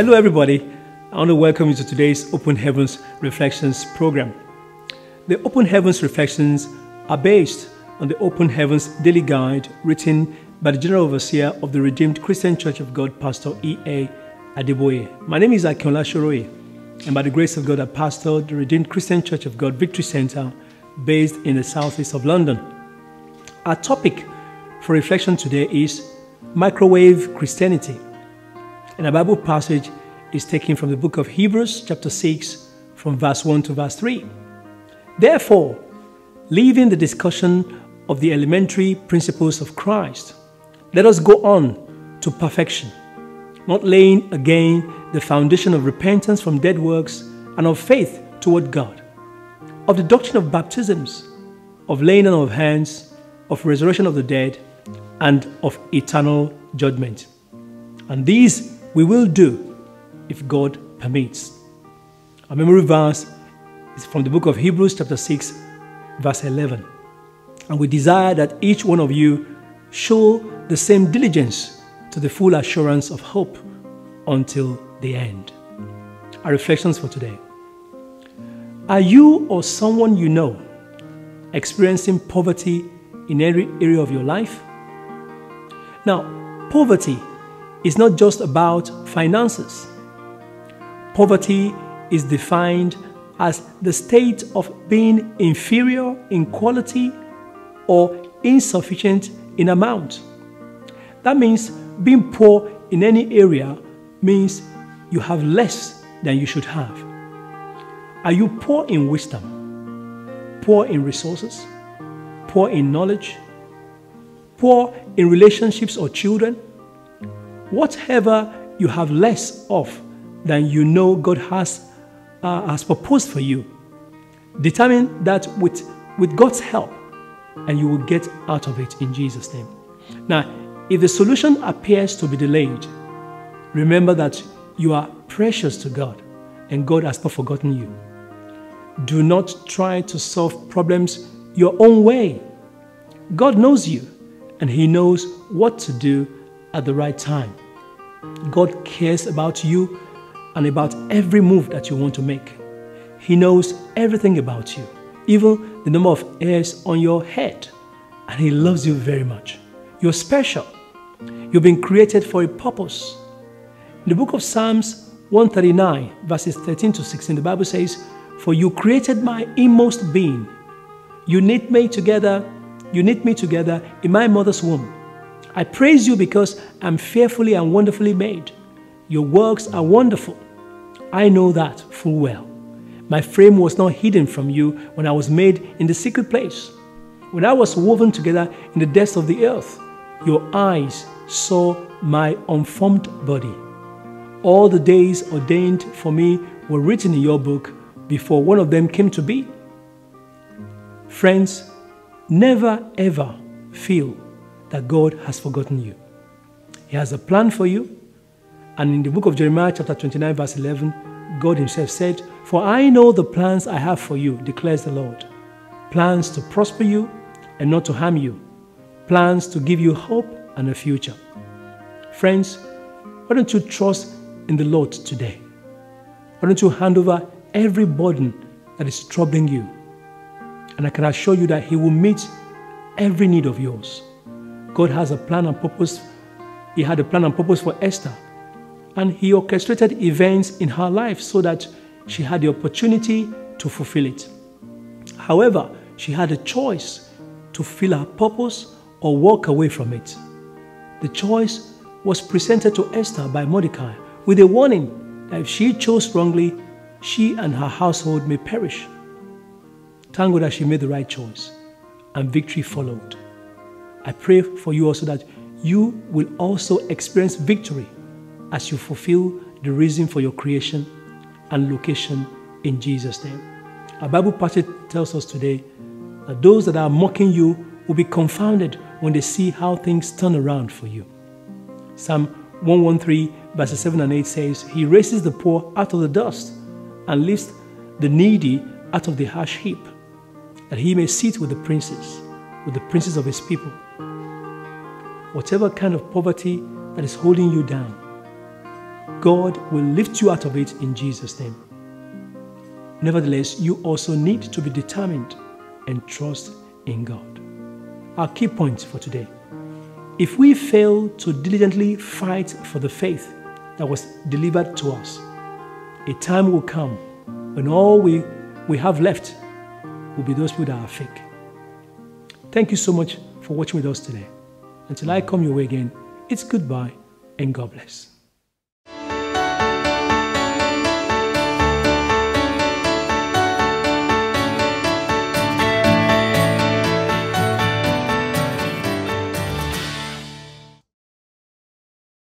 Hello, everybody. I want to welcome you to today's Open Heavens Reflections program. The Open Heavens Reflections are based on the Open Heavens Daily Guide written by the General Overseer of the Redeemed Christian Church of God, Pastor E.A. Adeboye. My name is Akinola Soroye, and by the grace of God, I pastor the Redeemed Christian Church of God Victory Center based in the southeast of London. Our topic for reflection today is microwave Christianity. And our Bible passage is taken from the book of Hebrews, chapter 6, from verse 1 to verse 3. Therefore, leaving the discussion of the elementary principles of Christ, let us go on to perfection not laying again the foundation of repentance from dead works and of faith toward God, of the doctrine of baptisms, of laying on of hands, of resurrection of the dead, and of eternal judgment. And these we will do if God permits. Our memory verse is from the book of Hebrews, chapter 6, verse 11. And we desire that each one of you show the same diligence to the full assurance of hope until the end. Our reflections for today. Are you or someone you know experiencing poverty in every area of your life? Now, poverty is not just about finances. Poverty is defined as the state of being inferior in quality or insufficient in amount. That means being poor in any area means you have less than you should have. Are you poor in wisdom, poor in resources, poor in knowledge, poor in relationships or children? Whatever you have less of than you know God has, uh, has proposed for you, determine that with, with God's help, and you will get out of it in Jesus' name. Now, if the solution appears to be delayed, remember that you are precious to God and God has not forgotten you. Do not try to solve problems your own way. God knows you and He knows what to do at the right time. God cares about you and about every move that you want to make. He knows everything about you, even the number of hairs on your head, and He loves you very much. You're special. You've been created for a purpose. In the book of Psalms 139, verses 13 to 16, the Bible says, For you created my inmost being. You knit me together, you knit me together in my mother's womb. I praise you because I'm fearfully and wonderfully made. Your works are wonderful. I know that full well. My frame was not hidden from you when I was made in the secret place. When I was woven together in the depths of the earth, your eyes saw my unformed body. All the days ordained for me were written in your book before one of them came to be. Friends, never ever feel that God has forgotten you. He has a plan for you. And in the book of Jeremiah, chapter 29, verse 11, God Himself said, For I know the plans I have for you, declares the Lord plans to prosper you and not to harm you, plans to give you hope and a future. Friends, why don't you trust in the Lord today? Why don't you hand over every burden that is troubling you? And I can assure you that He will meet every need of yours. God has a plan and purpose. He had a plan and purpose for Esther. And He orchestrated events in her life so that she had the opportunity to fulfill it. However, she had a choice to fulfill her purpose or walk away from it. The choice was presented to Esther by Mordecai with a warning that if she chose wrongly, she and her household may perish. Thank God that she made the right choice and victory followed. I pray for you also that you will also experience victory as you fulfill the reason for your creation and location in Jesus' name. Our Bible passage tells us today that those that are mocking you will be confounded when they see how things turn around for you. Psalm 113, verses 7 and 8 says, He raises the poor out of the dust and lifts the needy out of the harsh heap, that he may sit with the princes, with the princes of his people. Whatever kind of poverty that is holding you down, God will lift you out of it in Jesus' name. Nevertheless, you also need to be determined and trust in God. Our key point for today if we fail to diligently fight for the faith that was delivered to us, a time will come when all we, we have left will be those people that are fake. Thank you so much for watching with us today. Until I come your way again, it's goodbye and God bless.